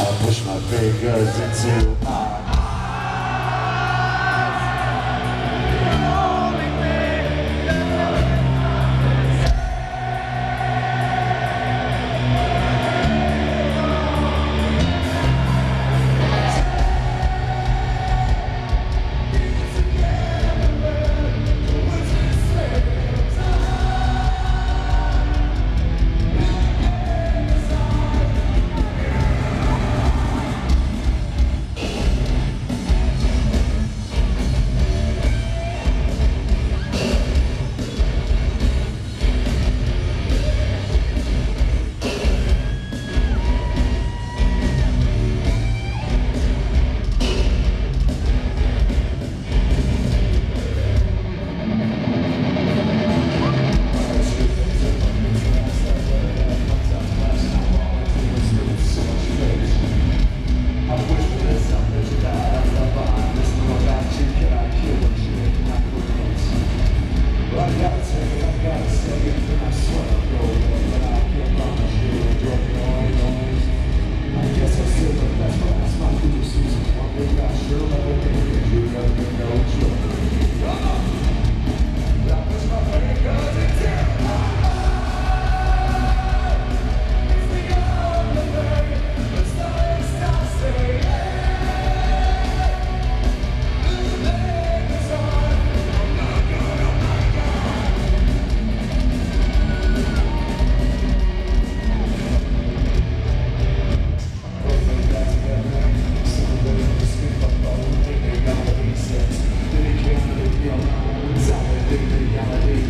I push my fingers into my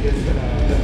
ですから。